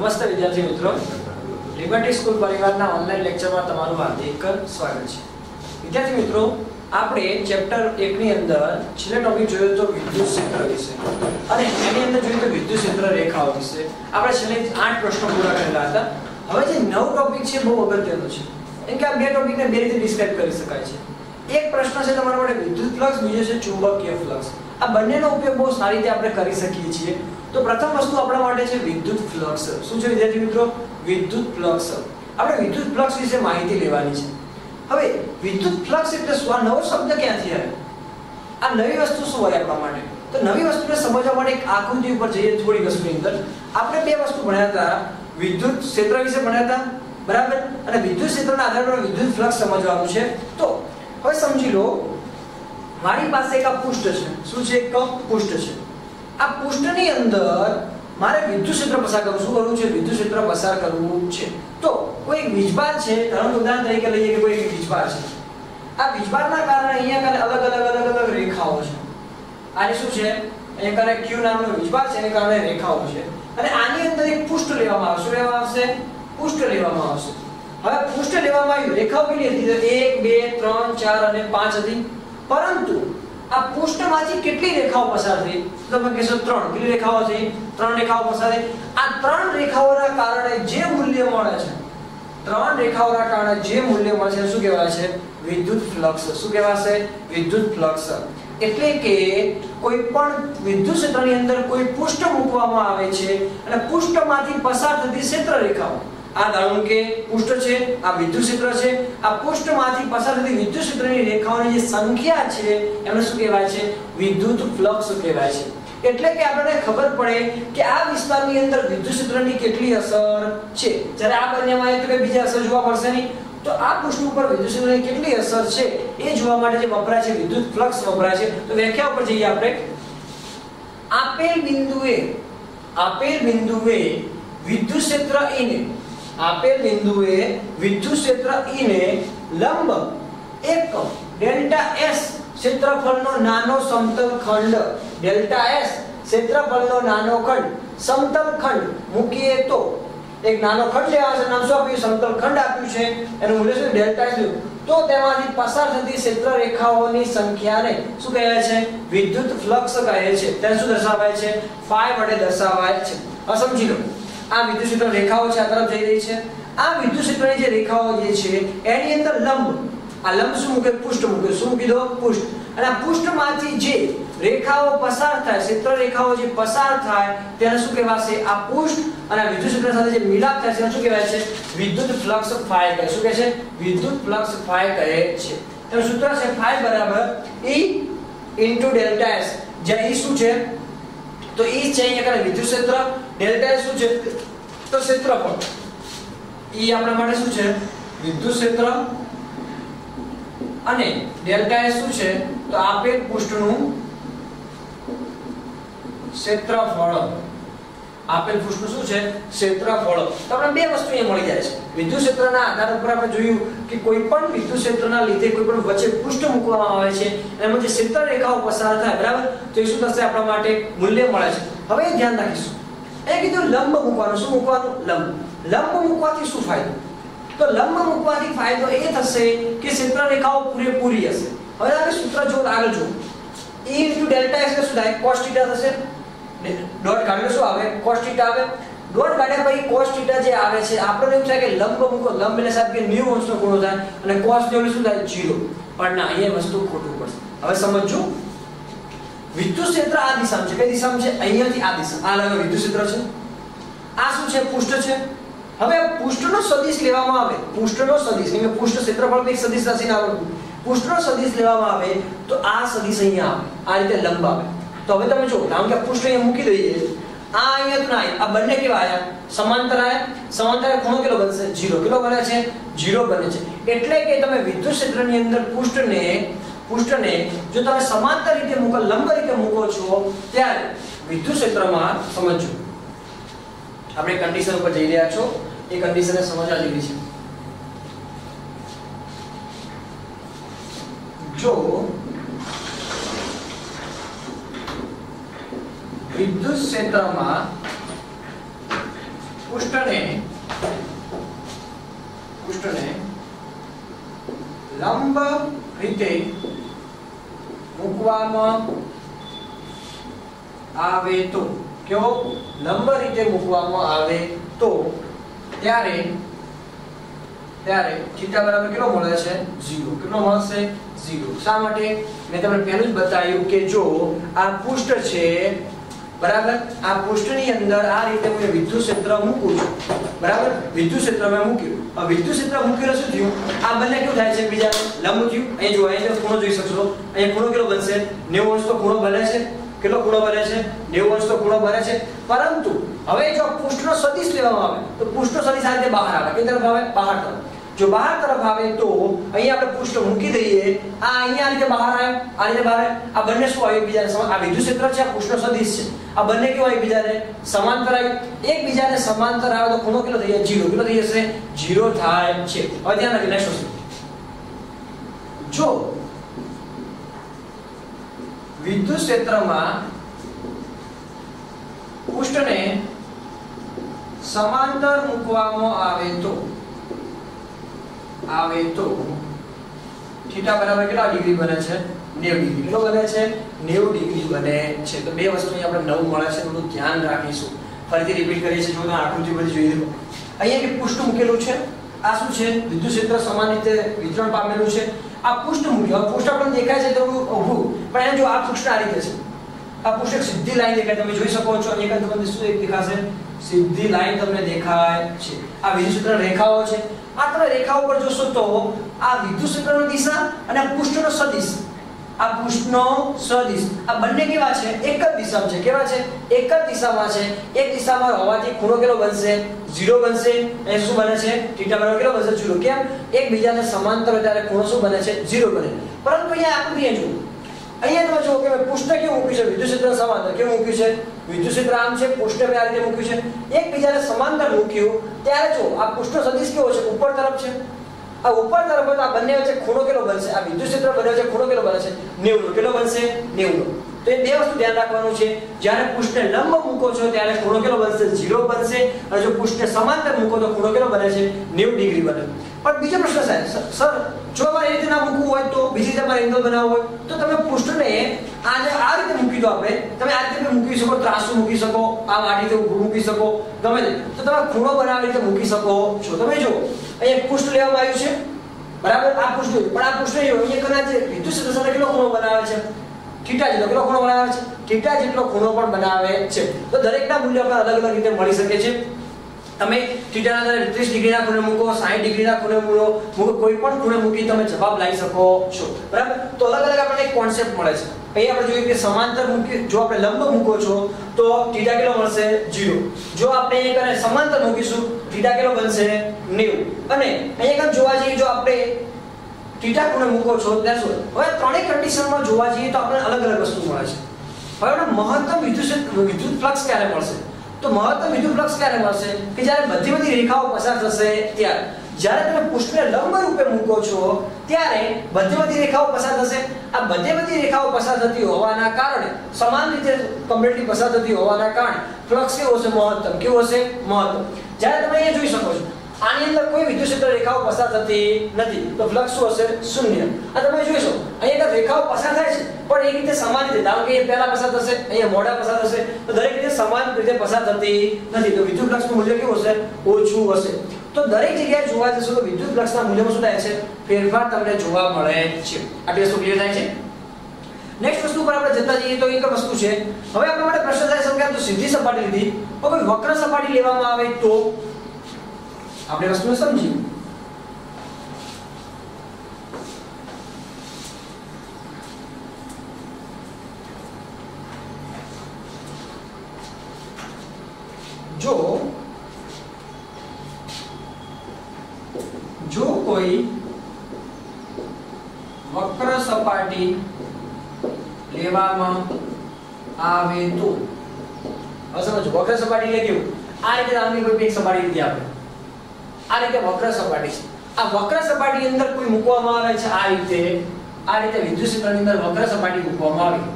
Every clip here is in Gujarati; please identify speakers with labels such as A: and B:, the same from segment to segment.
A: નમસ્તે વિદ્યાર્થી મિત્રો. લિબર્ટી સ્કૂલ પરિવારના ઓનલાઈન લેક્ચરમાં તમારું હાર્દિક સ્વાગત છે. વિદ્યાર્થી મિત્રો, આપણે ચેપ્ટર 1 ની અંદર છેલ્લે ટોપિક જોયો તો વિદ્યુત ક્ષેત્ર વિશે અને એની અંદર જોયું તો વિદ્યુત ક્ષેત્ર રેખાઓ વિશે. આપણે છેલ્લે આઠ પ્રશ્નો પૂરા કરેલા હતા. હવે જે નવ ટોપિક છે બહુ અગત્યનો છે. કેમ કે આ બે ટોપિકને બે રીતે ડિસ્ક્રાઇબ કરી શકાય છે. એક પ્રશ્ન છે તમારા માટે વિદ્યુત ફ્લક્સ બીજો છે ચુંબકીય ફ્લક્સ આ બંનેનો ઉપયોગ બહુ સારી રીતે આપણે કરી શકીએ છીએ. તો પ્રથમ વસ્તુ આપણા માટે છે વિદ્યુત ફ્લક્સ. શું છે વિદ્યાર્થી મિત્રો? વિદ્યુત ફ્લક્સ. આપણે વિદ્યુત ફ્લક્સ વિશે માહિતી લેવાની છે. હવે વિદ્યુત ફ્લક્સ એટલે શું? આ નવો શબ્દ ક્યાંથી આવ્યો? આ નવી વસ્તુ શું હોય આપણા માટે? તો નવી વસ્તુને સમજવા માટે એક આકૃતિ ઉપર જઈએ થોડી વસ્તુની અંદર. આપણે બે વસ્તુ ભણ્યા હતા. વિદ્યુત ક્ષેત્ર વિશે ભણ્યા હતા. બરાબર? અને વિદ્યુત ક્ષેત્રના આધારે વિદ્યુત ફ્લક્સ સમજવાનું છે. તો હવે સમજી લો મારી પાસે એક આ પૃષ્ઠ છે. શું છે? એક પૃષ્ઠ છે. આ પૃષ્ઠની અંદર મારે વિદ્યુત ક્ષેત્ર પસાર કરવું, શું કરવું છે? વિદ્યુત ક્ષેત્ર પસાર કરવું છે. તો કોઈ વીજભાર છે, ધારો ઉદાહરણ તરીકે લઈએ કે કોઈ વીજભાર છે. આ વીજભારના કારણે અહીંયા કારણે અલગ અલગ અલગ અલગ રેખાઓ છે. આની શું છે? અહીંયા કને ક્યુ નામનો વીજભાર છે, એને કારણે રેખાઓ છે. અને આની અંદર એક પૃષ્ઠ લેવામાં આવશે. લેવામાં આવશે? પૃષ્ઠ લેવામાં આવશે. હવે પૃષ્ઠ લેવામાં આવ્યું રેખાઓ કેટલી હતી? તો 1 2 3 4 અને 5 હતી. પરંતુ આ પૃષ્ઠમાંથી કેટલી રેખાઓ પસાર થઈ? તમે કહેશો ત્રણ. કેટલી રેખાઓ થઈ? ત્રણ રેખાઓ પસાર થઈ. આ ત્રણ રેખાઓના કારણે જે મૂલ્ય મળે છે, ત્રણ રેખાઓના કારણે જે મૂલ્ય મળે છે, શું કહેવાય છે? વિદ્યુત ફ્લક્સ. શું કહેવાશે વિદ્યુત ફ્લક્સ. એટલે કે કોઈ પણ વિદ્યુત ક્ષેત્રની અંદર કોઈ પૃષ્ઠ મૂકવામાં આવે છે અને પૃષ્ઠમાંથી પસાર થતી ક્ષેત્ર રેખાઓ આ ધારો કે પૃષ્ઠ છે, આ વિદ્યુત ક્ષેત્ર છે, આ પૃષ્ઠમાંથી પસાર થતી વિદ્યુત ક્ષેત્રની રેખાઓની જે સંખ્યા છે, એમને શું કહેવાય છે? વિદ્યુત ફ્લક્સ કહેવાય છે. એટલે કે આપણને ખબર પડે કે આ વિસ્તારની અંદર વિદ્યુત ક્ષેત્રની કેટલી અસર છે. જ્યારે આ બંનેમાં એક કે બીજી અસર જોવા મળશે નહીં. તો આ પૃષ્ઠ ઉપર વિદ્યુત ક્ષેત્રની કેટલી અસર છે, એ જોવા માટે જે વપરાય છે, વિદ્યુત ફ્લક્સ વપરાય છે. તો વ્યાખ્યા ઉપર જઈએ આપણે. આપેલ બિંદુએ આપેલ બિંદુએ વિદ્યુત ક્ષેત્ર E ને આપેલ બિંદુએ વિદ્યુત ક્ષેત્ર E ને લંબ એક ડેલ્ટા S ક્ષેત્રફળનો નાનો સમતલ ખંડ, ડેલ્ટા S ક્ષેત્રફળનો નાનો ખંડ, સમતલ ખંડ મૂકીએ તો એક નાનો ખંડ લેવા છે નામ શું આપ્યું? સમતલ ખંડ આપ્યું છે. એનું મૂલ્ય શું? ડેલ્ટા S તો તેમાંથી પસાર થતી ક્ષેત્ર રેખાઓની સંખ્યાને શું કહેવાય છે? વિદ્યુત ફ્લક્સ કહે છે. તેને શું દર્શાવાય છે? ફાઈ વડે દર્શાવાય છે. આ સમજી લો આ વિદ્યુત ક્ષેત્ર રેખાઓ છે, આ તરફ જઈ રહી છે. આ વિદ્યુત ક્ષેત્રની જે રેખાઓ જે છે, એની અંદર લંબ. આ લંબ શું મૂકે? પૃષ્ઠ મૂકે. શું કીધો? દો પૃષ્ઠ. અને આ પૃષ્ઠમાંથી જે રેખાઓ પસાર થાય, ક્ષેત્ર રેખાઓ જે પસાર થાય, તેને શું કહેવાશે? આ પૃષ્ઠ. અને વિદ્યુત ક્ષેત્ર સાથે જે મિલાપ થાય છે તેને શું કહેવાય છે? વિદ્યુત ફ્લક્સ ફાઈ કહે શું કહે છે? વિદ્યુત ફ્લક્સ ફાઈ કહે છે. તેનું સૂત્ર છે ફાઈ બરાબર E ડેલ્ટા S. જ્યાં E શું છે? તો E છે અહીંયા વિદ્યુત ક્ષેત્ર. ડેલ્ટા શું છે? તો ક્ષેત્રફળ. ઈ આપણા માટે શું છે? વિદ્યુત ક્ષેત્ર. અને ડેલ્ટા એ શું છે? તો આપેલ પૃષ્ઠનું ક્ષેત્રફળ. આપેલ પૃષ્ઠનું શું છે? ક્ષેત્રફળ. તો આપણે બે વસ્તુ અહીંયા મળી જાય છે. વિદ્યુત ક્ષેત્રના આધાર ઉપર આપણે જોયું કે કોઈ પણ વિદ્યુત ક્ષેત્રના લીધે કોઈ પણ વચ્ચે પૃષ્ઠ મૂકવામાં આવે છે એમાં જે ક્ષેત્ર રેખાઓ પસાર થાય, બરાબર? તો એ શું થશે? આપણા માટે મૂલ્ય મળે છે. હવે ધ્યાન રાખીશું. એ કીધું લંબ મૂકવાનું શું મૂકવાનું લંબ લંબ મૂકવાથી શું ફાયદો તો લંબ મૂકવાથી ફાયદો એ થશે કે ક્ષેત્ર રેખાઓ પૂરેપૂરી હશે હવે આપણે સૂત્ર જો આગળ જો E ડેલ્ટા S શું થાય cos θ થશે ડોટ કાઢ્યો શું આવે cos θ આવે ડોટ કાઢ્યા પછી cos θ જે આવે છે આપણને એવું થાય કે લંબ મૂકો લંબ એટલે સાહેબ કે 90 અંશનો ખૂણો થાય અને cos ને શું થાય 0 પણ ના અહીંયા વસ્તુ ખોટું પડશે હવે સમજો વિદ્યુત ક્ષેત્ર આ દિશામાં છે કઈ દિશામાં છે અહીંયાથી આ દિશા। આ લગા વિદ્યુત ક્ષેત્ર છે? આ શું છે? પૃષ્ઠ છે? હવે પૃષ્ઠનો સદિશ લેવામાં આવે. પૃષ્ઠનો સદિશ કેમ કે પૃષ્ઠ ક્ષેત્રફળ એક સદિશ રાશિને આવડતું. પૃષ્ઠનો સદિશ લેવામાં આવે તો આ સદિશ અહીંયા આવે. આ રીતે લંબ આવે. તો હવે તમે જો ધારો કે પૃષ્ઠ અહીંયા મૂકી દઈએ. આ અહીંયા તો ના આ બંને કેવા આયા? સમાંતર આયા? સમાંતર ખૂણો કેટલો બનશે? 0 કેટલો બને છે? 0 બને છે. એટલે કે તમે વિદ્યુત ક્ષેત્રની અંદર પૃષ્ઠને પૃષ્ઠને જો તમે સમાંતર રીતે મૂકો, લંબ રીતે મૂકો છો, ત્યારે વિદ્યુત ક્ષેત્રમાં સમજો આપણે કન્ડિશન ઉપર જઈ રહ્યા છો. એ કન્ડિશનને સમજવા જેવી છે. જો વિદ્યુત ક્ષેત્રમાં પૃષ્ઠને પૃષ્ઠને લંબ રીતે મૂકવામાં આવે તો? કેવો લંબ રીતે મૂકવામાં આવે તો? ત્યારે ત્યારે થીટા બરાબર કેટલો મળે છે? 0 કેટલો મળશે? 0 શા માટે? મેં તમને પહેલું જ બતાવ્યું કે જો આ પૃષ્ઠ છે બરાબર? આ પૃષ્ઠની અંદર આ રીતે હું વિદ્યુત ક્ષેત્ર મૂકું છું. બરાબર? વિદ્યુત ક્ષેત્ર મેં મૂક્યું. આ વિદ્યુત ક્ષેત્ર મૂક્યું શું થયું? આ બંને કેવું થાય છે? બીજા લંબ થયું. અહીં જો અહીં ખૂણો જોઈ શકશો. અહીં ખૂણો કેટલો બનશે? 90 અંશ તો ખૂણો બને છે. કેટલો ખૂણો બને છે? 90 અંશ તો ખૂણો બને છે. પરંતુ, હવે જો પૃષ્ઠનો સદિશ લેવામાં આવે, તો પૃષ્ઠનો સદિશ આ રીતે બહાર આવે. કે તરફ આવે? બહાર તરફ જો બહાર તરફ આવે તો અહીંયા આપણે પૃષ્ઠ મૂકી દઈએ. આ અહીંયા આ રીતે બહાર આવે, આ રીતે બહાર આવે. આ બંને શું આવે? એકબીજાને આ વિદ્યુત ક્ષેત્ર છે, આ પૃષ્ઠ સદિશ છે. આ બંને કેવા એકબીજાને સમાંતર આવે. એકબીજાને સમાંતર આવે તો ખૂણો કેટલો થઈ જાય? જીરો કેટલો થઈ જશે? જીરો થાય છે. હવે ધ્યાન રાખી નેક્સ્ટ જો વિદ્યુત ક્ષેત્રમાં પૃષ્ઠને સમાંતર મૂકવામાં આવે તો આવે તો થીટા બરાબર કેટલા ડિગ્રી બને છે? 90 ડિગ્રી કેટલો બને છે? 90 ડિગ્રી બને છે. તો બે વસ્તુ આપણે નવું મળે છે થોડું ધ્યાન રાખીશું. ફરીથી રિપીટ કરીએ છીએ, જો તમે આકૃતિ બધી જોઈ લો. અહીંયા એક પૃષ્ઠ મૂકેલું છે. આ શું છે? વિદ્યુત ક્ષેત્ર સમાન રીતે વિતરણ પામેલું છે. આ પૃષ્ઠ મૂક્યું. પૃષ્ઠ આપણને દેખાય છે તો ઊભું. પણ અહીંયા જો આ પૃષ્ઠ આ રીતે છે. આ પૃષ્ઠ સીધી લાઈન દેખાય. તમે જોઈ શકો છો. અહીંયા તમને શું એક દેખાશે? સીધી લાઈન તમને દેખાય છે. આ વિદ્યુત ક્ષેત્ર રેખાઓ છે. આ તમે રેખાઓ પર જોશો તો આ વિદ્યુત ક્ષેત્રની દિશા અને પૃષ્ઠનો સદિશ. આ પૃષ્ઠનો સદિશ. આ બંને કેવા છે? એક જ દિશામાં છે. કેવા છે? એક જ દિશામાં છે. એક દિશામાં હોવાથી ખૂણો કેટલો બનશે? 0 બનશે. એ શું બને છે? થીટા બરાબર કેટલો બનશે? 0 કેમ? એકબીજાને સમાંતર હોય ખૂણો શું બને છે? 0 બને. પરંતુ અહીંયા આકૃતિ જુઓ. અહીંયા તમે જુઓ કે પુષ્ટ કેવું મૂક્યું છે? વિદ્યુત ક્ષેત્ર સમાંતર કેવું મૂક્યું છે? વિદ્યુત ક્ષેત્ર આમ છે પૃષ્ઠ મેં આ રીતે મૂક્યું છે? એકબીજાને સમાંતર મૂક્યું, ત્યારે જો આ પૃષ્ઠ સદિશ કેવો છે? ઉપર તરફ છે. આ ઉપર તરફ હોય તો આ બંને વચ્ચે ખૂણો કેટલો બનશે? આ વિદ્યુત ક્ષેત્ર બંને વચ્ચે ખૂણો કેટલો બને છે 90 કેટલો બનશે? 90 તો એ બે વસ્તુ ધ્યાન રાખવાનું છે. જ્યારે પૃષ્ઠને લંબ મૂકો છો, ત્યારે ખૂણો કેટલો બનશે? 0 બનશે. અને જો પૃષ્ઠને સમાંતર મૂકો તો ખૂણો કેટલો બને છે? 90 ડિગ્રી બને. પણ બીજો પ્રશ્ન સાહેબ સર, જો અમારે એ રીતે ના મૂકવું હોય તો, બીજી રીતે અમારે એંગલ બનાવવો હોય, તો તમે પૃષ્ઠને આજે આ રીતે મૂકી દો આપણે. તમે આ રીતે મૂકી શકો, ત્રાસું મૂકી શકો, આ આ રીતે ઊભું મૂકી શકો, ગમે તે. તો તમે ખૂણો બનાવી રીતે મૂકી શકો છો. તમે જો અહીંયા પૃષ્ઠ લેવામાં આવ્યું છે. બરાબર? આ પૃષ્ઠ પણ આ પૃષ્ઠ જો અહીંયા કદાચ વિદ્યુત સાથે કેટલો ખૂણો બનાવે છે? થીટા જેટલો કેટલો ખૂણો બનાવે છે? થીટા જેટલો ખૂણો પણ બનાવે છે. તો દરેકના મૂલ્ય આપણે અલગ અલગ રીતે મળી શકે છે. તમે થીટાના આધારે 30 ડિગ્રીના ખૂણે મૂકો 60 ડિગ્રીના ખૂણે મૂકો મૂકો, કોઈ પણ ખૂણે મૂકી તમે જવાબ લાવી શકો છો. બરાબર? તો અલગ અલગ આપણને એક કોન્સેપ્ટ મળે છે. અહીં આપણે જોઈએ કે સમાંતર મૂકી, જો આપણે લંબ મૂકો છો, તો થીટા કેટલો મળશે? 0 જો આપણે એક અને સમાંતર મૂકીશું થીટા કેટલો બનશે? 90 અને અહીં એક જોવા જઈએ, જો આપણે થીટા ખૂણે મૂકો છો ત્યાં શું હવે ત્રણેય કન્ડિશનમાં જોવા જઈએ તો આપણને અલગ અલગ વસ્તુ મળે છે. હવે આપણે મહત્તમ વિદ્યુત વિદ્યુત ફ્લક્સ ક્યારે મળશે? તો મહત્તમ વિદ્યુત ફ્લક્સ ક્યારે મળશે? કે જ્યારે બધી બધી રેખાઓ પસાર થશે, ત્યારે. જ્યારે તમે પુષ્પને લંબ રૂપે મૂકો છો, ત્યારે બધી બધી રેખાઓ પસાર થશે. આ બધી બધી રેખાઓ પસાર થતી હોવાના કારણે, સમાન રીતે કમ્પ્લીટલી પસાર થતી હોવાના કારણે ફ્લક્સ કેવો હશે? મહત્તમ. કેવો હશે? મહત્તમ. જ્યારે તમે અહીંયા જોઈ શકો છો આની અંદર કોઈ વિદ્યુત ક્ષેત્ર રેખાઓ પસાર થતી નથી. તો ફ્લક્સ શું હશે? શૂન્ય. આ તમે જોઈશો અહીંયા અંદર રેખાઓ પસાર થાય છે, પણ એક રીતે સમાન રીતે. ધારો કે પહેલા પસાર થશે, અહીંયા મોડા પસાર થશે, તો દરેક રીતે સમાન રીતે પસાર થતી નથી. તો વિદ્યુત ફ્લક્સનું મૂલ્ય કેવું હશે? ઓછું હશે. તો દરેક જગ્યાએ જોવા જશો તો વિદ્યુત ફ્લક્સના મૂલ્યમાં શું થાય છે? ફેરફાર તમને જોવા મળે છે. આટલી વસ્તુ ક્લિયર થાય છે? નેક્સ્ટ વસ્તુ પર આપણે જતા જઈએ તો એક વસ્તુ છે. હવે આપણા માટે પ્રશ્ન થાય સમજાય તો સીધી સપાટી લીધી. કોઈ વક્ર સપાટી લેવામાં આવે તો? આપણે વસ્તુને સમજીએ જો જો કોઈ વક્ર સપાટી લેવામાં આવે તો હવે સમજો વક્ર સપાટી એટલે કેવું આ રીતે નામની કોઈ એક સપાટી લીધી આપણે આ રીતે વક્ર સપાટી છે. આ વક્ર સપાટી અંદર કોઈ મૂકવામાં આવે છે? આ રીતે. આ રીતે વિદ્યુત ક્ષેત્રની અંદર વક્ર સપાટી મૂકવામાં આવી.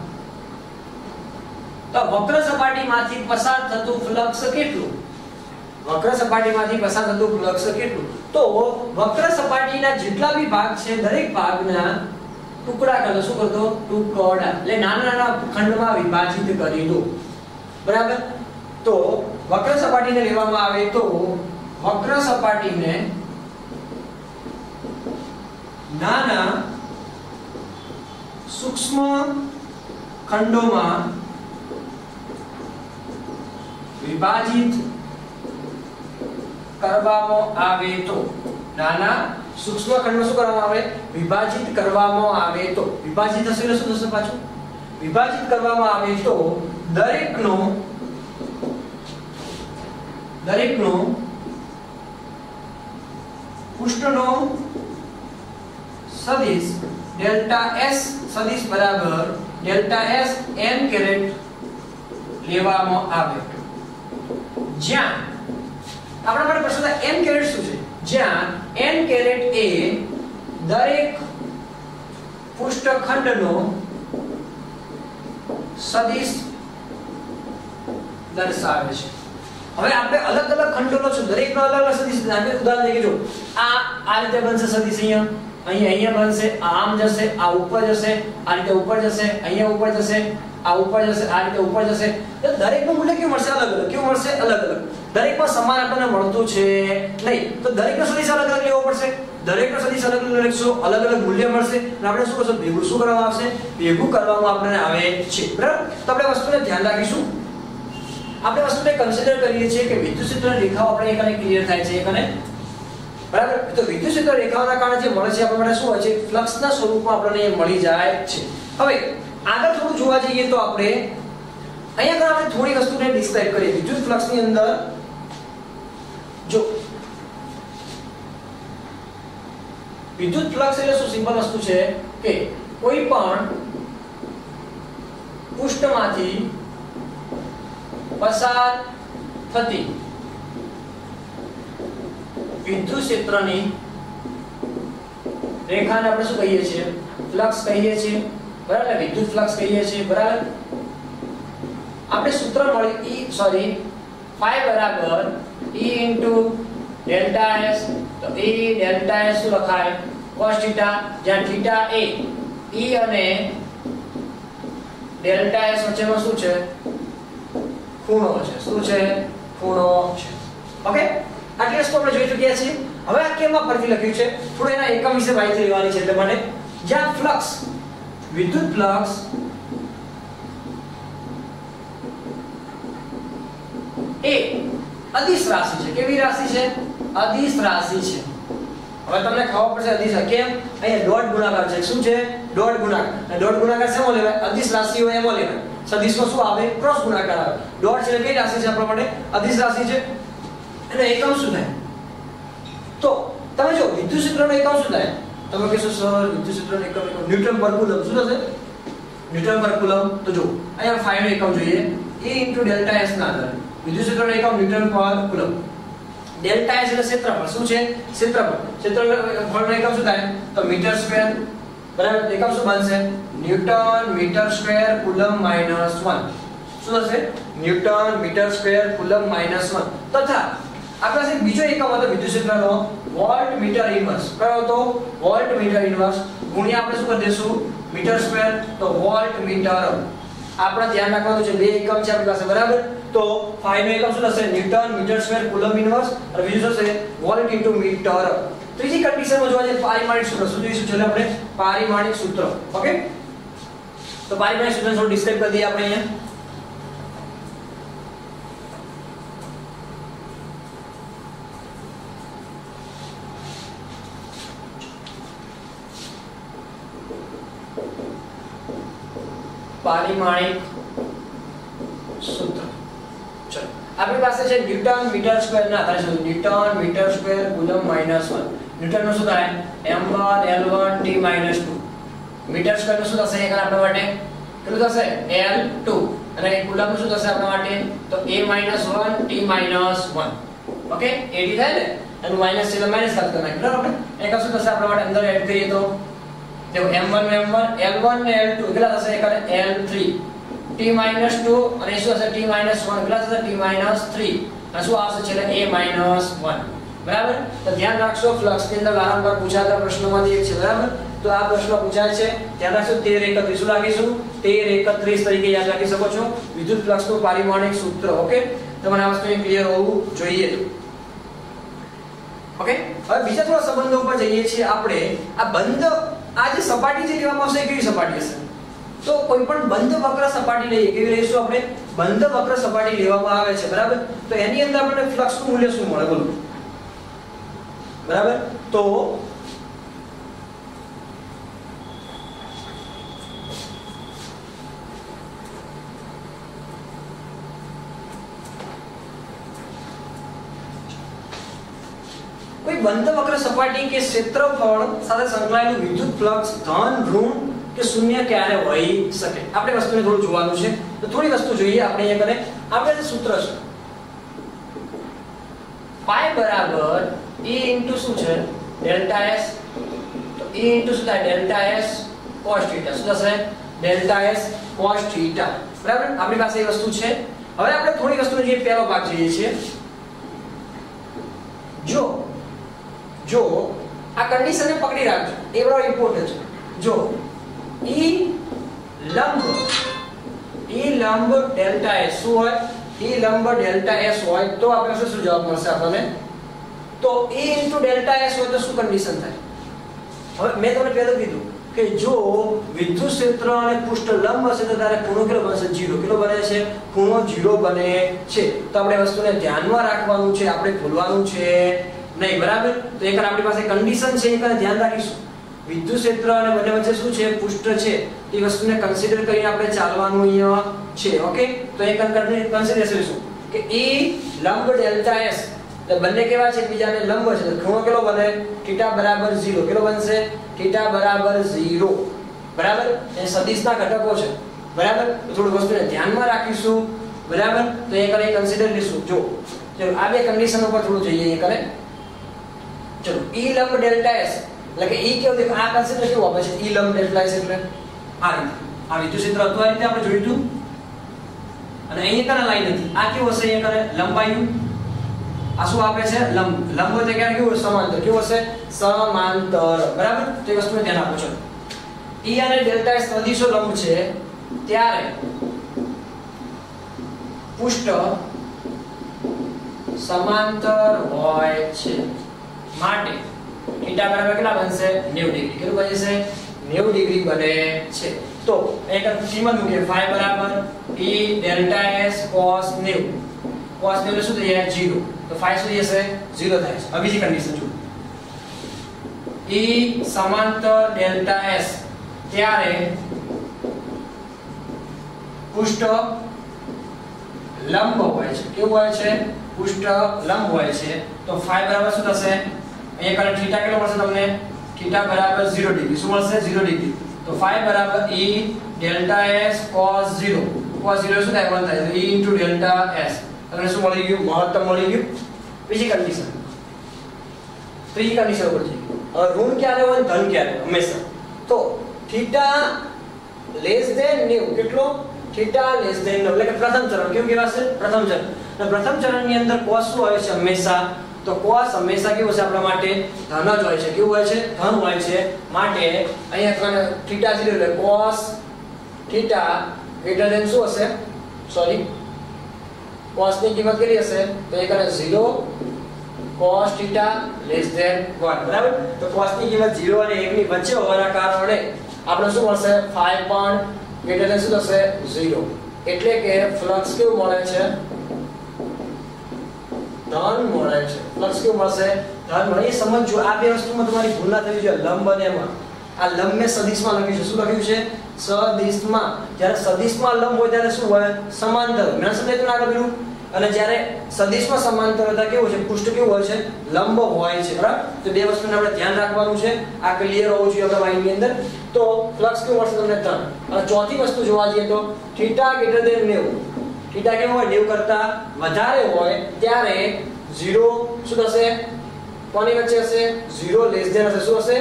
A: તો વક્ર સપાટીમાંથી પસાર થતું ફ્લક્સ કેટલું? વક્ર સપાટીમાંથી પસાર થતું ફ્લક્સ કેટલું? તો વક્ર સપાટીના જેટલા બી ભાગ છે, દરેક ભાગના ટુકડા કરો. શું કરતો ટુકડા. એટલે નાના નાના ખંડમાં વિભાજિત કરી દો. બરાબર? તો વક્ર સપાટીને લેવામાં આવે તો વક્ર સપાટીને નાના સૂક્ષ્મ ખંડોમાં વિભાજિત કરવામાં આવે તો, નાના સૂક્ષ્મ ખંડો શું કરવામાં આવે? વિભાજિત કરવામાં આવે તો. વિભાજિત થશે એટલે શું થશે પાછું? વિભાજિત કરવામાં આવે તો દરેકનો દરેકનો પૃષ્ઠનો સદિશ ડેલ્ટા s સદિશ બરાબર ડેલ્ટા s n કેરેટ લેવામાં આવે. જ્યાં આપણા માટે પ્રશ્ન n કેરેટ શું છે? જ્યાં n કેરેટ એ દરેક પૃષ્ઠખંડનો સદિશ દર્શાવે છે. હવે આપણે અલગ અલગ ખંડોનો છે. દરેકનો અલગ અલગ સદિશ આપણે ઉદાહરણ લઈએ જો આ આ રીતે બનશે સદિશ અહીંયા. અહીંયા અહીંયા બનશે. આમ જશે, આ ઉપર જશે, આ રીતે ઉપર જશે, અહીંયા ઉપર જશે, આ ઉપર જશે, આ રીતે ઉપર જશે. તો દરેકનું મૂલ્ય કેવું મળશે? અલગ અલગ. કેવું મળશે? અલગ અલગ. દરેકમાં સમાન આપણને મળતું છે નહીં. તો દરેકનો સદિશ અલગ અલગ લેવો પડશે. દરેકનો સદિશ અલગ અલગ લખશું અલગ અલગ મૂલ્ય મળશે. અને આપણે શું કરશું? ભેગું શું કરવામાં આવશે? ભેગું કરવામાં આપણને આવે છે. બરાબર? તો આપણે વસ્તુને ધ્યાન રાખીશું. આપણે વસ્તુને કન્સિડર કરીએ છીએ કે વિદ્યુત ક્ષેત્ર રેખાઓ આપણે એકને ક્લિયર થાય છે એકને બરાબર? તો વિદ્યુત ક્ષેત્ર રેખાઓના કારણે જે મળે છે, આપણા માટે શું હોય છે? ફ્લક્સના સ્વરૂપમાં આપણને મળી જાય છે. હવે, આગળ થોડું જોવા જઈએ તો આપણે, અહીંયા આગળ આપણે થોડી વસ્તુને ડિસ્ક્રાઇબ કરીએ. વિદ્યુત ફ્લક્સની અંદર, જો વિદ્યુત ફ્લક્સ એટલે શું? સિમ્પલ વસ્તુ છે કે કોઈ પણ પૃષ્ઠમાંથી પસાર થતી વિદ્યુત ક્ષેત્રની રેખાને આપણે શું કહીએ છીએ? ફ્લક્સ કહીએ છીએ. બરાબર? વિદ્યુત ફ્લક્સ કહીએ છીએ. બરાબર? આપણે સૂત્ર મળ્યું ઈ સોરી ફાઈ બરાબર E ડેલ્ટા એસ. તો ઈ ડેલ્ટા એસ શું લખાય? cos theta. જ્યાં થીટા એ ઈ અને ડેલ્ટા એસ વચ્ચેનો શું છે? ખૂણો છે. શું છે? ખૂણો છે. ઓકે આટલી વસ્તુ આપણે જોઈ ચૂક્યા છીએ. હવે આ કેમાં ફરીથી લખ્યું છે? થોડું એના એકમ વિશે માહિતી લેવાની છે એટલે માટે જ્યાં ફ્લક્સ, વિદ્યુત ફ્લક્સ, એ અદિશ રાશિ છે. કેવી રાશિ છે? અદિશ રાશિ છે. હવે તમને ખબર પડશે અદિશ કેમ? અહીંયા ડોટ ગુણાકાર છે. શું છે? ડોટ ગુણાકાર. ડોટ ગુણાકાર શેમાં લેવાય? અદિશ રાશિ હોય એમાં લેવાય. સદિશમાં શું આવે? ક્રોસ ગુણાકાર આવે. ડોટ છે કઈ રાશિ છે આપણા માટે. અધિશ રાશિ છે એટલે એકમ શું થાય? તો તમે જો, વિદ્યુત ક્ષેત્રનો એકમ શું થાય? તમે કહેશો, સર, વિદ્યુત ક્ષેત્રનો એકમ ન્યૂટન પર કુલમ. શું થશે? ન્યૂટન પર કુલમ. તો જો, અહીંયા ફાઈ નો એકમ જોઈએ. E ડેલ્ટા એસ ના આધારે. વિદ્યુત ક્ષેત્રનો એકમ ન્યૂટન પર કુલમ. ડેલ્ટા એસ એટલે ક્ષેત્રફળ શું છે? ક્ષેત્રફળ ક્ષેત્રફળનો એકમ શું થાય? તો મીટર સ્ક્વેર બરાબર? એકમ શું બનશે? Newton metre square coulomb minus 1 શું થશે newton metre square coulomb minus 1 તથા, આપણા પાસે બીજો એકમ હતો વિદ્યુત ક્ષેત્રનો વોલ્ટ મીટર ઇન્વર્સ. કયો હતો? Volt metre inverse. ગુણ્યા આપણે શું કરી દેશું મીટર સ્ક્વેર. તો વોલ્ટ મીટર. આપણે ધ્યાન રાખવાનું છે, બે એકમ છે આપણી પાસે, બરાબર? તો ફાઈ નો એકમ શું થશે? Newton metre square coulomb inverse. અને બીજું થશે? Volt into metre. ત્રીજી કન્ડિશનમાં જોવા જઈએ પારિમાણિક સૂત્ર શું જોઈશું? છેલ્લે આપણે પારિમાણિક સૂત્ર. ઓકે? તો પારિમાણિક સૂત્ર થોડું ડિસ્ક્રાઇબ કરી દઈએ આપણે અહીંયા પારિમાણિક સૂત્ર ચલો આપણી પાસે છે ન્યૂટન મીટર સ્ક્વેર ના આધારે શોધો newton metre square coulomb minus 1 ન્યૂટનનું શું થાય m1 l1 t 2 મીટર સ્ક્વેરનું શું થશે અહીંયા આપણા માટે? કેટલું થશે? L2 અને કુલમનું શું થશે આપણા માટે? તો A 1 T 1 ઓકે એડી થાય ને? એનું માઇનસ ચિહ્ન માઇનસ કરી નાખ્યું બરાબર? એ કશું થશે આપણા માટે? અંદર એડ કરીએ તો? देखो m1 ને m1 l1 ને l2 કેટલા થશે? એકને l3 t 2 અને શું હશે t 1 કેટલા થશે? T 3 અને શું આવશે છે છેલ્લે? A 1 બરાબર? તો ધ્યાન રાખશો ફ્લક્સની અંદર વારંવાર પૂછાતા પ્રશ્નોમાંથી એક છે. બરાબર? તો આ પ્રશ્ન પૂછાય છે. ધ્યાન રાખશો 13 31 શું રાખીશું 13 31 તરીકે યાદ રાખી શકો છો. વિદ્યુત ફ્લક્સનું પારિમાણિક સૂત્ર, ઓકે? તમને આ વસ્તુ ક્લિયર હોવું જોઈએ. ઓકે? હવે બીજા થોડા સંબંધો ઉપર જઈએ છીએ આપણે. આ બંધ, આ જે સપાટી જે કહેવામાં આવશે કેવી સપાટી હશે? તો કોઈ પણ બંધ વક્ર સપાટી લઈએ. કેવી લઈશું આપણે? બંધ વક્ર સપાટી લેવામાં આવે છે. બરાબર? તો એની અંદર આપણને ફ્લક્સનું મૂલ્ય શું મળે? બોલો. બરાબર? તો બંધ વક્ર સપાટી કે ક્ષેત્રફળ સાથે સંકળાયેલું વિદ્યુત ફ્લક્સ ધન ઋણ કે શૂન્ય ક્યારે હોઈ શકે? આપણે વસ્તુને થોડું જોવાનું છે. તો થોડી વસ્તુ જોઈએ આપણે અહીંયા કરે આપણે જે સૂત્ર છે પાઈ બરાબર e ઇન્ટુ શું છે? Delta s. તો e ઇન્ટુ શું થાય? ડેલ્ટા s cos થીટા શું થશે? ડેલ્ટા s cos થીટા બરાબર? આપણી પાસે એ વસ્તુ છે. હવે આપણે થોડી વસ્તુનો જે પહેલો ભાગ જોઈએ છીએ જો જો આ કન્ડિશનને પકડી રાખજો. એ બરાબર ઇમ્પોર્ટન્ટ છે. જો ઈ લંબ ઈ લંબ ડેલ્ટા એ શું હોય ઈ લંબ ડેલ્ટા એસ હોય, તો આપણે શું જવાબ મળશે આપણને? તો e ડેલ્ટા એસ હોય તો શું કન્ડિશન થાય? હવે મેં તમને પહેલું કીધું કે જો વિદ્યુત ક્ષેત્ર અને પૃષ્ઠ લંબ હશે તો ત્યારે ખૂણો કેટલો બનશે? જીરો કેટલો બને છે? ખૂણો જીરો બને છે. તો આપણે વસ્તુને ધ્યાનમાં રાખવાનું છે, આપણે ભૂલવાનું છે. નહીં, બરાબર? તો એક આપણી પાસે કન્ડિશન છે, એક ધ્યાન રાખીશું. વિદ્યુત ક્ષેત્ર અને બંને વચ્ચે શું છે? પૃષ્ઠ છે. એ વસ્તુને કન્સિડર કરીને આપણે ચાલવાનું અહીંયા છે ઓકે તો એક કન્સિડર કરીશું. કે E લંબ ડેલ્ટા S. એટલે બંને કેવા છે? બીજાને લંબ છે. ખૂણો કેટલો બને? થીટા બરાબર 0 કેટલો બનશે? થીટા બરાબર 0 બરાબર? એ સદિશના ઘટકો છે. બરાબર? થોડું વસ્તુને ધ્યાનમાં રાખીશું. બરાબર? તો એ કન્સિડર કરીશું. જો. ચલો, આ બે કન્ડિશન ઉપર થોડું જોઈએ એ ચલો E લંબ ડેલ્ટા S એટલે કે E કેવું દેખાય આ કન્સિડર કેવું આપે છે E લંબ ડેલ્ટા S એટલે આ રીતે આ વિદ્યુત ક્ષેત્ર આ રીતે આપણે જોયું હતું અને અહીંયા કને લાઈન હતી આ કેવું હશે અહીંયા કને લંબાયું આ શું આપે છે લંબ લંબ એટલે કે કેવું સમાંતર કેવું હશે સમાંતર બરાબર તો એ વસ્તુને ધ્યાન આપો છો E અને ડેલ્ટા S સદિશો લંબ છે ત્યારે પુષ્ઠ સમાંતર હોય છે માટે થીટા બરાબર કેટલા બનશે? 90 ડિગ્રી. કેટલું બને છે 90 ડિગ્રી બને છે. તો એક કિંમત મૂકીએ. ફાઈ બરાબર p delta s cos 90 cos 90 શું થઈ જાય? 0 તો ફાઈ શું થશે 0 થાય છે. બીજી કન્ડિશન જુઓ. e સમાંતર ડેલ્ટા s ત્યારે પૃષ્ઠ લંબ હોય છે? કેવું હોય છે? પૃષ્ઠ લંબ હોય છે. તો ફાઈ બરાબર શું થશે? અહીંયા કરે થીટા કેટલો મળશે તમને થીટા બરાબર 0 ડિગ્રી શું મળશે 0 ડિગ્રી તો phi બરાબર e delta s cos 0 cos 0 શું થાય 1 થાય તો e ડેલ્ટા s તમને શું મળી ગયું મહત્તમ મળી ગયું બીજી કન્ડિશન ત્રીજી કન્ડિશન ઉપર છે હવે ઋણ ક્યારે હોય અને ધન ક્યારે હંમેશા તો થીટા લેસ ધેન 90 કેટલો થીટા લેસ ધેન 90 એટલે કે પ્રથમ ચરણ કેવું કહેવાશે પ્રથમ ચરણ અને પ્રથમ ચરણની અંદર cos શું આવે છે હંમેશા તો કોસ હંમેશા કેવું છે આપણા માટે? ધન જ હોય છે. કેવું હોય છે? ધન હોય છે. માટે અહીંયા તમને થીટા 0 એટલે કોસ થીટા ગ્રેટર ધેન શું હશે? સોરી કોસની કિંમત કેટલી હશે? તો એ કરે 0 cos થીટા લેસ ધેન 1 બરાબર? તો cos ની કિંમત 0 અને 1 ની વચ્ચે હોવાના કારણે આપણે શું મળશે? 5 પણ ગ્રેટર ધેન શું થશે? 0 એટલે કે ફ્લક્સ કેવું મળે છે? ધન મળે છે. પ્લસ કેવું મળશે? ધન મળે. એ સમજો આ બે વસ્તુમાં તમારી ભૂલ ના થવી જોઈએ લંબ અને એમાં. આ લંબ મેં સદિશમાં લખ્યું છે. શું લખ્યું છે? સદિશમાં. જ્યારે સદિશમાં લંબ હોય ત્યારે શું હોય? સમાંતર. મેં સમજાયું આગળ પેલું અને જ્યારે સદિશમાં સમાંતર હતા, કેવું છે? પૃષ્ઠ કેવું હોય છે? લંબ હોય છે. બરાબર? તો બે વસ્તુને આપણે ધ્યાન રાખવાનું છે. આ ક્લિયર હોવું જોઈએ આપણા માઇન્ડની અંદર. તો ફ્લક્સ કેવું મળશે તમને? ધન. અને ચોથી વસ્તુ જોવા જઈએ તો થીટા ગ્રેટર દેન 90 થીટા કેવું હોય? 90 કરતા વધારે હોય, ત્યારે 0 શું થશે? કોની વચ્ચે હશે? 0 લેસ ધેન હશે. શું હશે?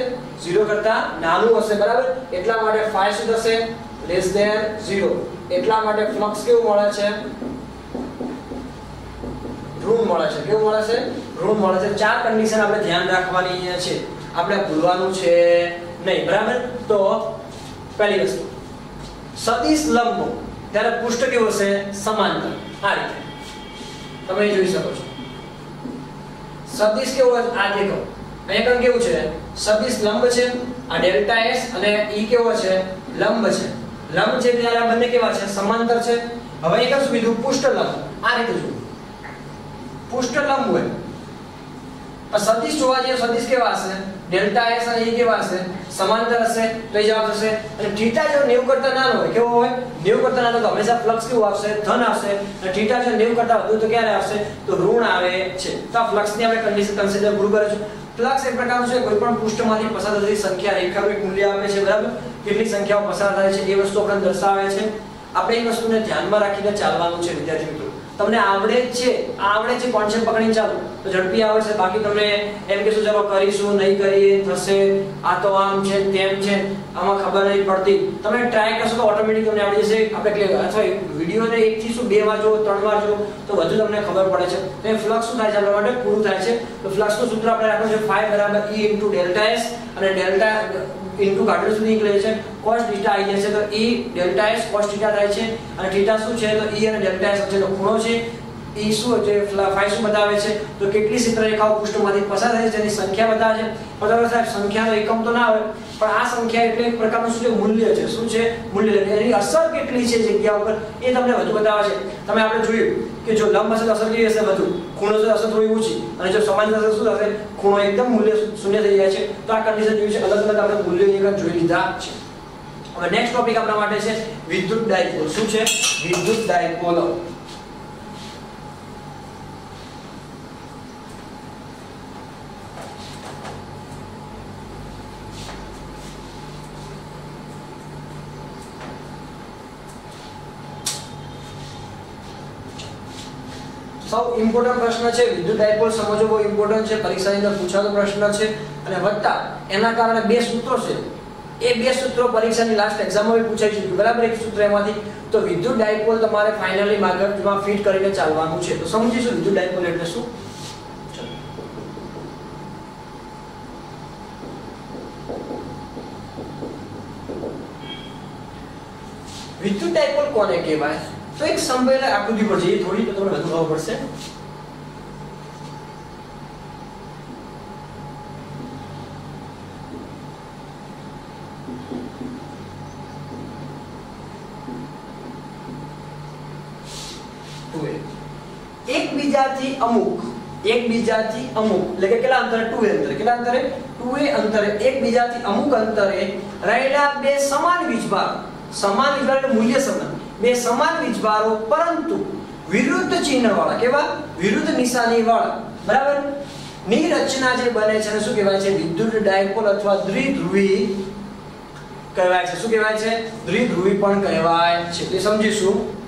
A: 0 કરતા નાનું હશે. બરાબર? એટલા માટે phi શું થશે? લેસ ધેન 0 એટલા માટે ફ્લક્સ કેવું મળે છે? ઋણ મળે છે. કેવું મળે છે? ઋણ મળે છે. ચાર કન્ડિશન આપણે ધ્યાન રાખવાની છે. આપણે ભૂલવાનું છે નહીં. બરાબર? તો પહેલી વસ્તુ. સતીશ લંબ ત્યારે પૃષ્ઠ કેવું હશે સમાંતર આ રીતે. તમે જોઈ શકો છો. સદિશ કેવો આ દેખો. અહીંયા કેવું છે? સદિશ લંબ છે, આ ડેલ્ટા એસ અને ઈ કેવો છે? લંબ છે. લંબ છે ત્યારે આ બંને કેવા છે? સમાંતર છે. હવે એક શું કીધું પુષ્ટ લંબ આ રીતે જુઓ. પુષ્ટ લંબ હોય. પણ સદિશ જોવા જઈએ સદિશ કેવા હશે? ડેલ્ટા એસ અને ઈ કેવા હશે? સમાંતર હશે, તો એ જવાબ થશે. અને થીટા જો 90 કરતા નાનો હોય, કેવો હોય? 90 કરતા નાનો તો હંમેશા ફ્લક્સ કેવું આવશે? ધન આવશે. અને થીટા જો 90 કરતા વધુ તો ક્યારે આવશે? તો ઋણ આવે છે. તો આ ફ્લક્સની આપણે કન્ડિશન કન્સિડર પૂરું કરે છે. ફ્લક્સ એક પ્રકારનું છે, કોઈ પણ પૃષ્ઠમાંથી પસાર થતી સંખ્યા, રેખાનું એક મૂલ્ય આપે છે, બરાબર? કેટલી સંખ્યાઓ પસાર થાય છે, એ વસ્તુ આપણને દર્શાવે છે. આપણે એ વસ્તુને ધ્યાનમાં રાખીને ચાલવાનું છે, વિદ્યાર્થી મિત્રો. તમને આવડે જ છે, આવડે છે કોન્સેપ્ટ પકડીને ચાલો. તો ઝડપી આવડશે બાકી તમને એમ કે શું ચલો કરીશું, નહીં કરીએ, થશે. આ તો આમ છે, તેમ છે. આમાં ખબર નહીં પડતી. તમે ટ્રાય કરશો તો ઓટોમેટિક તમને આવડી જશે. આપણે અથવા વિડીયોને એકથી શું, બે વાર ત્રણ વાર જો તો વધુ તમને ખબર પડે છે. તો એ ફ્લક્સ શું થાય છે આપણા માટે? પૂરું થાય છે. તો ફ્લક્સનું સૂત્ર આપણે રાખ્યું છે 5 બરાબર ઈ ઇન્ટુ ડેલ્ટા એસ અને ડેલ્ટા ઇન્ટુ કાઢવું શું નીકળે છે. Cos થીટા આવી જશે તો E delta S cos theta થાય છે. અને થીટા શું છે? તો E અને ડેલ્ટા S વચ્ચેનો ખૂણો છે. E શું ફાઈ શું બતાવે છે? તો કેટલી ચિત્રરેખાઓ પૃષ્ઠમાંથી પસાર થાય છે તેની સંખ્યા બતાવે છે. બરાબર સાહેબ, સંખ્યાનો એકમ તો ના આવે પણ આ સંખ્યા એટલે એક પ્રકારનું શું છે? મૂલ્ય છે. શું છે? મૂલ્ય એટલે એની અસર કેટલી છે જગ્યા ઉપર? એ તમને વધુ બતાવે છે. તમે આપણે જોયું કે જો લંબ હશે તો અસર કેવી હશે? વધુ. ખૂણો હશે અસર થોડી ઓછી. અને જો સમાન હશે શું થશે? ખૂણો એકદમ મૂલ્ય શૂન્ય થઈ જાય છે. તો આ કન્ડિશન જોયું છે? અલગ અલગ આપણે મૂલ્ય જોઈ લીધા છે. હવે નેક્સ્ટ ટોપિક આપણા માટે છે વિદ્યુત ડાયપોલ શું છે? વિદ્યુત ડાયપોલ સૌ ઇમ્પોર્ટન્ટ પ્રશ્ન છે. વિદ્યુત ડાયપોલ સમજવો બહુ ઇમ્પોર્ટન્ટ છે. પરીક્ષાની અંદર પૂછાતો પ્રશ્ન છે. અને વત્તા, એના કારણે બે સૂત્રો છે. એ બે સૂત્રો પરીક્ષાની લાસ્ટ એક્ઝામમાં બી પૂછાઈ ચૂક્યું બરાબર? એક સૂત્ર એમાંથી. તો વિદ્યુત ડાયપોલ તમારે ફાઇનલી માગજમાં ફિટ કરીને ચાલવાનું છે. તો સમજીશું વિદ્યુત ડાયપોલ એટલે શું. વિદ્યુત ડાયપોલ કોને કહેવાય? તો એક સમવેલ આકૃતિ પર જઈએ, થોડી તો તમને વધુ ખબર પડશે. એકબીજાથી અમુક એકબીજાથી અમુક, એટલે કે કેટલા અંતરે? 2a અંતરે. કેટલા અંતરે? 2a અંતરે. એકબીજાથી અમુક અંતરે રહેલા બે સમાન વીજભાર સમાન વીજભાર મૂલ્ય સમાન. બે સમાન વીજભારો પરંતુ વિરુદ્ધ ચિહ્ન વાળા કેવા? વિરુદ્ધ નિશાની વાળા બરાબર? ની રચના જે બને છે શું કહેવાય છે? વિદ્યુત ડાયપોલ અથવા દ્વિધ્રુવી કહેવાય છે. શું કહેવાય છે? દ્વિધ્રુવી પણ કહેવાય છે. તે સમજીશું.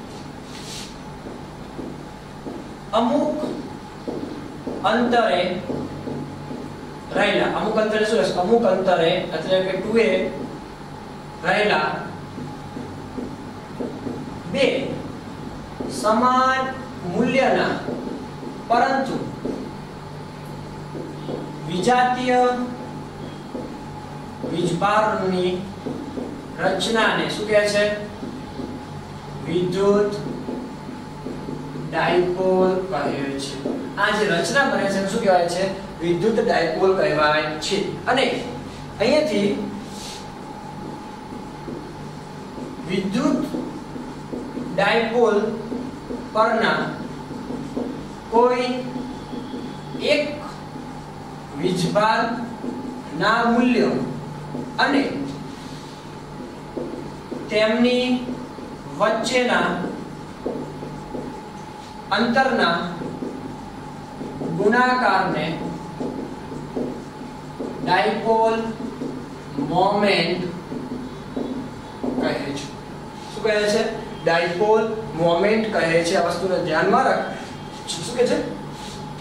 A: અમુક અંતરે રહેલા, અમુક અંતરે શું હશે અમુક અંતરે, એટલે કે ટુએ રહેલા બે. સમાન મૂલ્યના. પરંતુ વિજાતીય વીજભારની રચનાને શું કહે છે? વિદ્યુત ડાયપોલ કહે છે. આ જે રચના બને છે શું કહેવાય છે? વિદ્યુત ડાયપોલ કહેવાય છે. અને અહીંયાથી વિદ્યુત ડાયપોલ પરના કોઈ એક વીજભાર ના મૂલ્યો અને તેમની વચ્ચેના અંતરના ગુણાકારને ડાયપોલ મોમેન્ટ કહે છે. શું કહે છે? ડાયપોલ મોમેન્ટ કહે છે, આ વસ્તુને ધ્યાનમાં રાખ. શું કહે છે?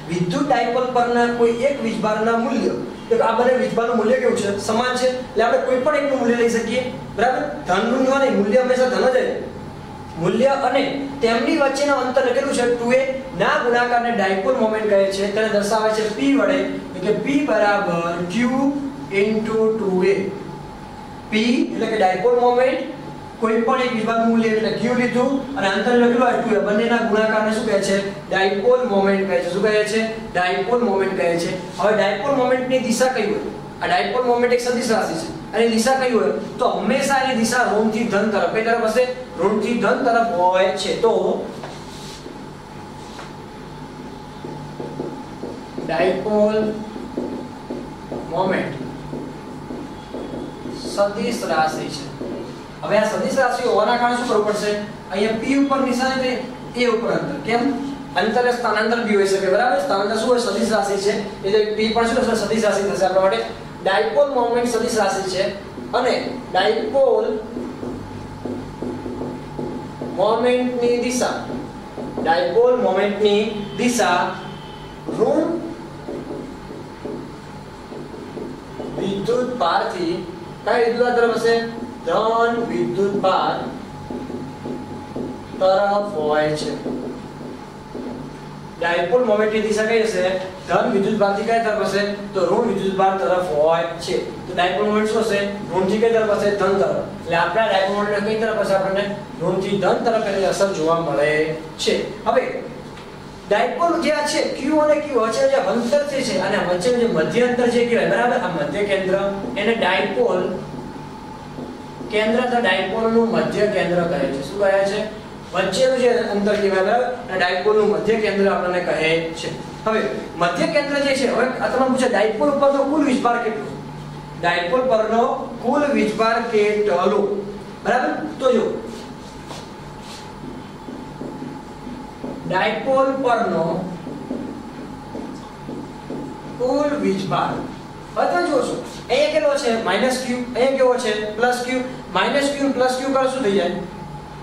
A: વિદ્યુત ડાયપોલ પરના કોઈ એક વીજભારના મૂલ્ય, તો આ બંને વીજભારનું મૂલ્ય કેવું છે? સમાન છે? એટલે આપણે કોઈ પણ એકનું મૂલ્ય લઈ શકીએ. બરાબર? ધનનું ન નહીં મૂલ્ય હંમેશા ધન જ મૂલ્ય અને તેમની વચ્ચેનો અંતર લખેલું છે 2a ના ગુણાકારને ડાયપોલ મોમેન્ટ કહે છે. તેને દર્શાવે છે p વડે. એટલે p q 2a p એટલે કે ડાયપોલ મોમેન્ટ કોઈ પણ એક વિભાગ મૂલ્ય એટલે q લીધું અને અંતર લખેલું હોય 2a બંનેના ગુણાકારને શું કહે છે? ડાયપોલ મોમેન્ટ કહે છે. શું કહે છે? ડાયપોલ મોમેન્ટ કહે છે. હવે ડાયપોલ મોમેન્ટની દિશા કઈ હોય? આ ડાયપોલ મોમેન્ટ એક સદિશ રાશિ છે. અને દિશા કઈ હોય? તો હંમેશા એની દિશા ઋણથી ધન તરફ. કઈ તરફ હશે? ઋણથી ધન તરફ હોય છે. તો ડાયપોલ મોમેન્ટ સદિશ રાશિ છે. હવે આ સદિશ રાશિ હોવાના કારણે શું કરવું પડશે? અહીંયા p ઉપર નિશાની એટલે a ઉપર અંતર. કેમ? અંતરે સ્થાનાંતર બી હોઈ શકે, બરાબર? સ્થાનાંતર શું હોય? સદિશ રાશિ છે. એટલે p પણ શું થશે? સદિશ રાશિ થશે આપણા માટે. ડાયપોલ મોમેન્ટ સદિશ રાશિ છે. અને ડાયપોલ મોમેન્ટની દિશા. ડાયપોલ મોમેન્ટની દિશા ઋણ વિદ્યુત ભારથી કઈ વિદ્યુત તરફ હશે? ધન વિદ્યુત ભાર તરફ હોય છે. ડાયપોલ મોમેન્ટની દિશા કઈ હશે. ધન વિદ્યુત ભારથી કઈ તરફ હશે? તો ઋણ વિદ્યુત ભાર તરફ હોય છે. તો ડાયપોલ મોમેન્ટ શું હશે? ઋણથી કઈ તરફ હશે? ધન તરફ. એટલે આપણા ડાયપોલ મોમેન્ટ કઈ તરફ હશે આપણને? ઋણથી ધન તરફ એની અસર જોવા મળે છે. હવે ડાયપોલ જે છે, q અને q વચ્ચે જે અંતર છે, અને વચ્ચે જે મધ્ય અંતર જે કહેવાય, બરાબર? આ મધ્ય કેન્દ્ર, એને ડાયપોલ કેન્દ્ર અથવા ડાયપોલનું મધ્ય કેન્દ્ર કહે છે. શું કહે છે? વચ્ચેનું જે અંતર કહેવાય, બરાબર? આ ડાયપોલનું મધ્ય કેન્દ્ર આપણને કહે છે. હવે, મધ્ય કેન્દ્ર જે છે, હવે તમને પૂછે, ડાયપોલ પરનો કુલ વિજભાર કેટલો? ડાયપોલ પરનો કુલ વીજભાર કેટલો? બરાબર? તો જો, ડાયપોલ પરનો કુલ વીજભાર હવે તમે જોશો, અહીંયા કેટલો છે? માઇનસ ક્યુ, અહીંયા કેવો છે? Plus Q. Minus Q plus Q કરો શું થઈ જાય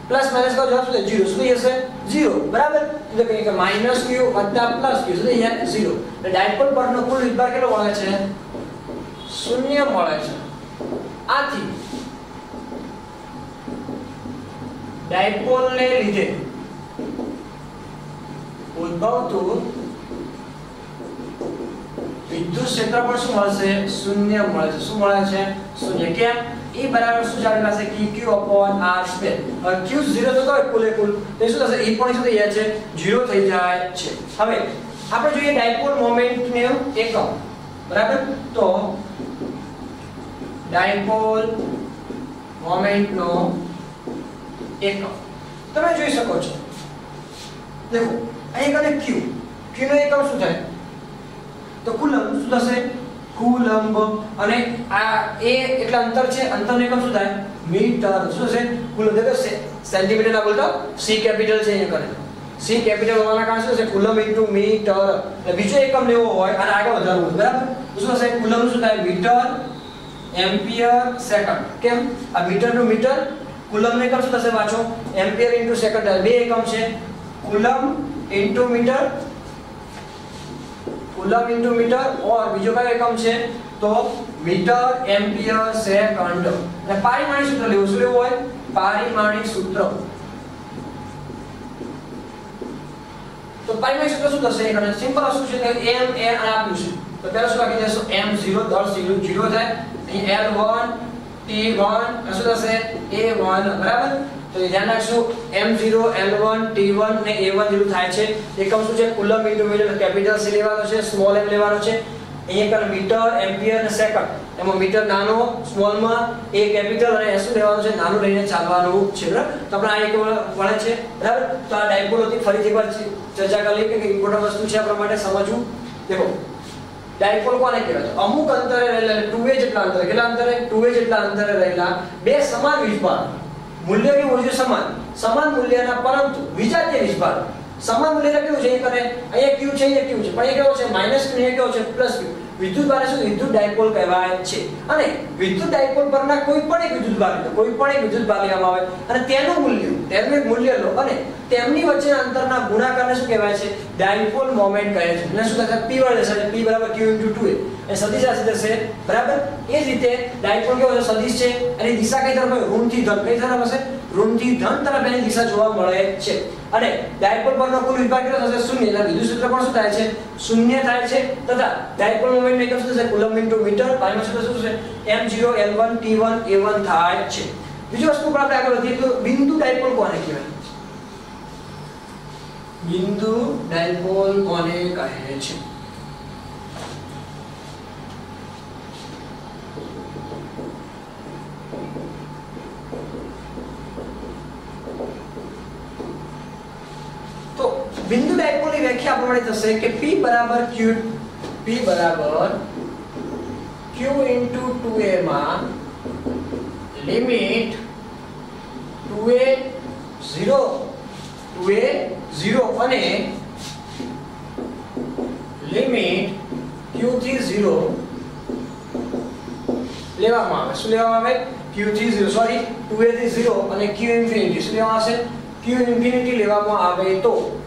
A: પ્લસ માઇનસ કરો જવાબ શું થાય જીરો શું થઈ જશે જીરો બરાબર એટલે કહીએ કે માઇનસ ક્યુ વત્તા પ્લસ ક્યુ શું થઈ જાય જીરો એટલે ડાયપોલ પરનો કુલ વીજભાર કેટલો મળે છે શૂન્ય મળે છે આથી ડાયપોલને લીધે ઉદ્ભવતું વિદ્યુત ક્ષેત્ર પણ શું મળશે શૂન્ય મળે છે શું મળે છે શૂન્ય કેમ E બરાબર શું ચાલી પાસે qq upon r સ્ક્વેર હવે q 0 થતો હોય કુલે કુલ તો શું થશે એ પણ શું થઈ જાય છે 0 થઈ જાય છે હવે આપણે જોઈએ ડાયપોલ મોમેન્ટ ને એકમ બરાબર તો ડાયપોલ મોમેન્ટ નો એકમ તમે જોઈ શકો છો દેખો અહીં કને q q નો એકમ શું થાય તો કુલમ શું થશે કુલંબ. અને આ એ એટલા અંતર છે, અંતરને એકમ શું થાય? મીટર. શું છે કુલંબ. દેખો સેન્ટીમીટર ના બોલતા સી કેપિટલ છે અહીંયા કરે. સી કેપિટલ હોવાના કારણે શું છે કુલંબ ઇન્ટુ મીટર. એટલે બીજો એકમ લેવો હોય, અને આગળ વધારવું હોય, બરાબર? શું થશે કુલંબ શું થાય? Metre, ampere, second. કેમ? આ મીટરનું મીટર કુલંબ ને એકમ શું થશે વાંચો એમ્પિયર ઇન્ટુ સેકન્ડ બે એકમ છે. Coulomb into metre coulomb into metre or બીજો કયો એકમ છે? તો મીટર એમ્પિયર સેકન્ડ અને પારિમાણિક સૂત્ર લેવું, શું લેવું હોય? પારિમાણિક સૂત્ર. તો પારિમાણિક સૂત્ર શું થશે? એখানে સિમ્પલ શું છે કે m અને આપ્યું છે. તો પહેલા શું લખી દેશો m0 10 0 0 થાય. અહીં l1 t1 શું થશે? A1 બરાબર? તો એ ધ્યાન રાખશું m0 l1 t1 ને a1 જેવું થાય છે. એકમ શું છે? Coulomb into metre capital C લેવાનો છે સ્મોલ m લેવાનો છે. અહીંયા કર મીટર, એમ્પિયર અને સેકન્ડ. એમાં મીટર નાનો સ્મોલમાં a કેપિટલ અને s લેવાનું છે? નાનું લઈને ચાલવાનું છે, બરાબર? તો આપણે આ એક વળે છે, બરાબર? તો આ ડાયપોલ હતી ફરીથી એકવાર ચર્ચા કરી લઈએ કે ઇમ્પોર્ટન્ટ વસ્તુ છે આપણા માટે સમજવું. દેખો, ડાયપોલ કોને કહેવાય? અમુક અંતરે રહેલા 2a જેટલા અંતરે, કેટલા અંતરે? 2a જેટલા અંતરે રહેલા બે સમાન વીજભાર. મૂલ્ય કેવું હોય છે? સમાન. સમાન મૂલ્યના પરંતુ વિજાતીય વીજભાર સમાન મૂલ્ય કેવું છે? એ કરે અહીંયા ક્યુ છે, અહીંયા ક્યુ છે. પણ એ કેવો છે? માઇનસ ક્યુ, અહીંયા કેવો છે? Plus Q. વિદ્યુત ભાર શું? વિદ્યુત ડાયપોલ કહેવાય છે. અને વિદ્યુત ડાયપોલ પરના કોઈ પણ એક વિદ્યુત ભાર કોઈ પણ એક વિદ્યુત ભાર લેવામાં આવે, અને તેનું મૂલ્ય, તેનું એક મૂલ્ય લો. અને તેમની વચ્ચેના અંતરના ગુણાકારને શું કહેવાય છે? ડાયપોલ મોમેન્ટ કહે છે. એટલે શું થશે p વડે થશે p q 2a એ સદિશ રાશિ થશે. બરાબર? એ જ રીતે ડાયપોલ કેવો સદિશ છે. એની દિશા કઈ તરફ હોય? ઋણથી ધન. કઈ તરફ હશે? ઋણથી ધન તરફ એની દિશા જોવા મળે છે. અને ડાયપોલ પરનો કુલ વિભાગ કેટલો થશે? શૂન્ય. એટલે બીજું સૂત્ર પણ શું થાય છે? શૂન્ય થાય છે. તથા ડાયપોલ મોમેન્ટ એકમ શું થશે? કુલમ ઇન્ટુ મીટર પાણીમાં સૂત્ર શું છે m0 l1 t1 a1 થાય છે. બીજું વસ્તુ પણ આપણે આગળ વધીએ તો બિંદુ ડાયપોલ કોને કહેવાય? બિંદુ ડાયપોલ કોને કહે છે તો બિંદુ ડાયપોલની વ્યાખ્યા પ્રમાણે થશે કે p બરાબર q, p બરાબર q 2a માં લિમિટ 2a 0 2a 0 અને લિમિટ q થી 0 લેવામાં આવે. શું લેવામાં આવે? Q થી 0 સોરી 2a થી 0 અને q ઇન્ફિનિટી શું લેવામાં આવશે? Q ઇન્ફિનિટી લેવામાં આવે તો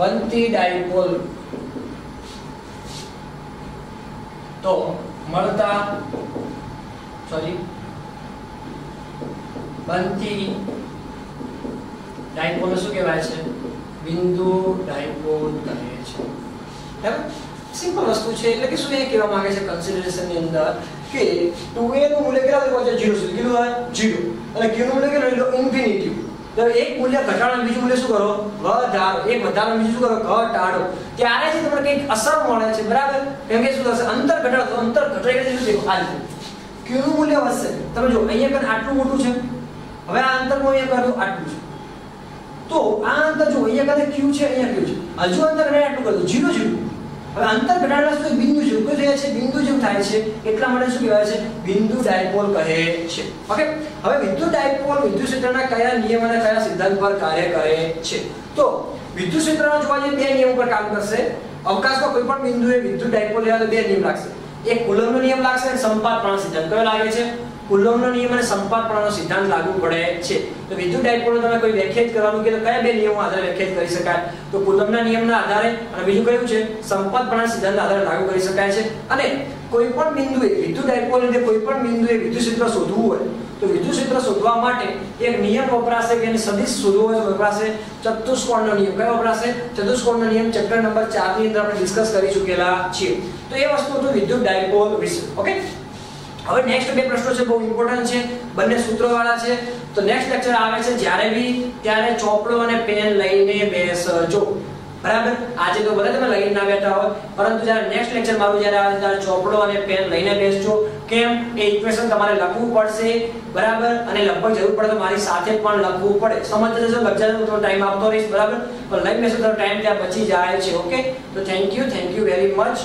A: બનતી ડાયપોલ. તો મળતા સોરી બનતી ડાયપોલ શું કહેવાય છે? બિંદુ ડાયપોલ કહે છે. બરાબર સિમ્પલ વસ્તુ છે, એટલે કે શું એ કહેવા માંગે છે કન્સિડરેશનની અંદર કે 2a નું મૂલ્ય કેટલા સુધી છે 0 સુધી. કેટલું હોય 0 અને q નું મૂલ્ય કેટલું? ઇન્ફિનિટી તો એક મૂલ્ય ઘટાડો બીજું મૂલ્ય શું કરો? વધારો એક વધારો, બીજું શું કરો? ઘટાડો. ત્યારે જ તમને કંઈક અસર મળે છે, બરાબર? કેમ કે શું થશે? અંતર ઘટાડો. તો અંતર ઘટાડી એટલે શું થયું? આ નું મૂલ્ય વધશે? તમે જો અહીંયા પણ આટલું મોટું છે. હવે આ અંતર હું અહીંયા કરું? આટલું છે. તો આ અંતર જો અહીંયા કદાચ ક્યુ છે, અહીંયા ક્યુ છે. હજુ અંતર મેં આટલું કરું 0 0 હવે અંતર ઘટાડવા સુધી બિંદુ જેવું કોઈ થાય છે, બિંદુ જેવું થાય છે. એટલા માટે શું કહેવાય છે? બિંદુ ડાયપોલ કહે છે. ઓકે હવે વિદ્યુત ડાયપોલ વિદ્યુત ક્ષેત્રના કયા નિયમ અને કયા સિદ્ધાંત પર કાર્ય કરે છે? તો વિદ્યુત ક્ષેત્રમાં જોવા જઈએ બે નિયમ પર કામ કરશે. અવકાશમાં કોઈ પણ બિંદુએ વિદ્યુત ડાયપોલ લેવા તો બે નિયમ લાગશે. એક કુલમનો નિયમ લાગશે અને સંપાતપ્રાણ સિદ્ધાંત કયો લાગે છે? કુલમ્બનો નિયમ અને સંપાતપ્રાણનો સિદ્ધાંત લાગુ પડે છે. તો વિદ્યુત ડાયપોલનો તમે કોઈ વ્યાખ્યાયિત કરવાનું કે તો કયા બે નિયમો આધારે વ્યાખ્યાયિત કરી શકાય? તો કુલમના નિયમના આધારે અને બીજું કયું છે? સંપાતપ્રાણ સિદ્ધાંત આધારે લાગુ કરી શકાય છે. અને કોઈ પણ બિંદુએ વિદ્યુત ડાયપોલ લીધે કોઈ પણ બિંદુએ વિદ્યુત ક્ષેત્ર શોધવું હોય, તો વિદ્યુત ક્ષેત્ર શોધવા માટે એક નિયમ વપરાશે કે એની સદિશ શોધવો હોય વપરાશે ચતુષ્કોણનો નિયમ. કયો વપરાશે? ચતુષ્કોણનો નિયમ ચેપ્ટર નંબર 4 ની અંદર આપણે ડિસ્કસ કરી ચૂકેલા છીએ. તો એ વસ્તુ હતું વિદ્યુત ડાયપોલ વિશે. ઓકે હવે નેક્સ્ટ બે પ્રશ્નો છે, બહુ ઇમ્પોર્ટન્ટ છે, બંને સૂત્રોવાળા છે. તો નેક્સ્ટ લેક્ચર આવે છે, જ્યારે બી, ત્યારે ચોપડો અને પેન લઈને બેસજો બરાબર? આજે તો ભલે તમે લઈને ના બેઠા હોય, પરંતુ જ્યારે નેક્સ્ટ લેક્ચર મારું જ્યારે આવે ત્યારે ચોપડો અને પેન લઈને બેસજો. કેમ? એ ઇક્વેશન તમારે લખવું પડશે, બરાબર? અને લગભગ જરૂર પડે તો મારી સાથે પણ લખવું પડે. સમજતા જશો? હું થોડો ટાઈમ આપતો રહીશ, બરાબર? પણ લઈને બેસો તો ટાઈમ ત્યાં બચી જાય છે ઓકે તો thank you thank you very much